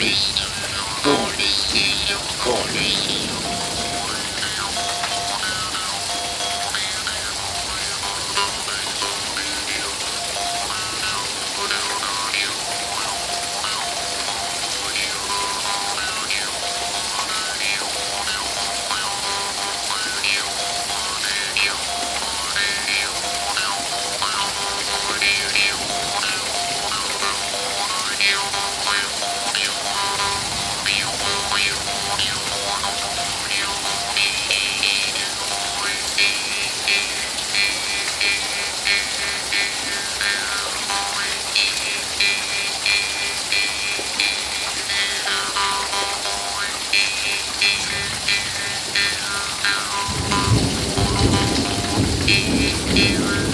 Thank Thank you.